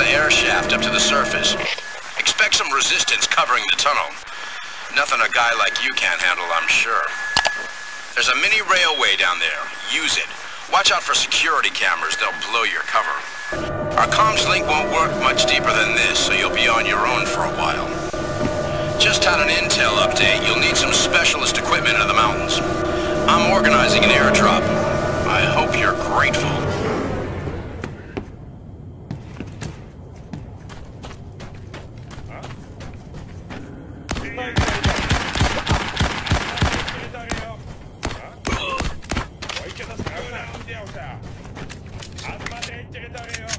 the air shaft up to the surface. Expect some resistance covering the tunnel. Nothing a guy like you can't handle, I'm sure. There's a mini railway down there. Use it. Watch out for security cameras. They'll blow your cover. Our comms link won't work much deeper than this, so you'll be on your own for a while. Just had an intel update. You'll need some specialist equipment in the mountains. I'm organizing an airdrop. I hope you're grateful. Territorio.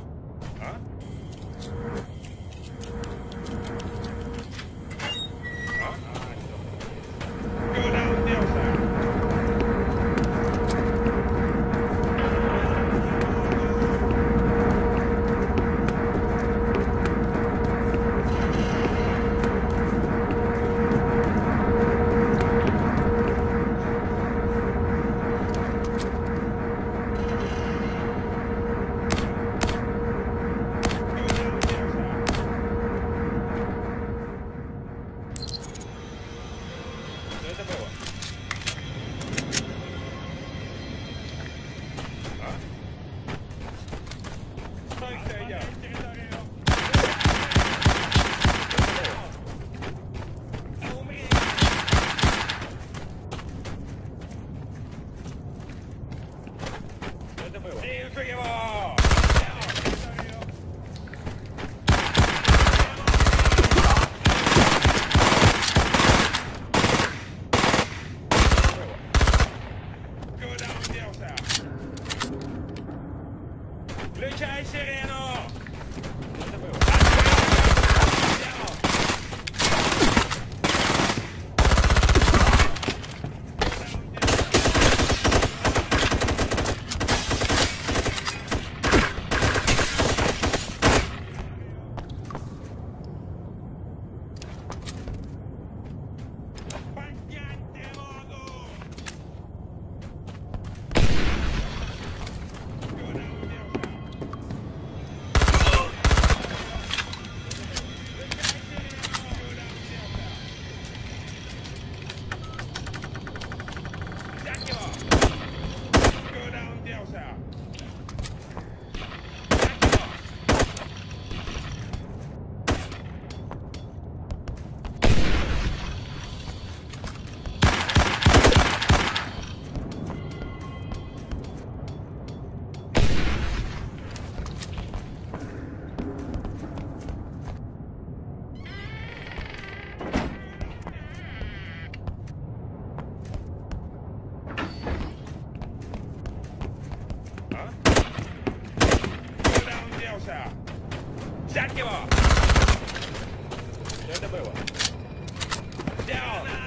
nuevo. wydobyła. Down!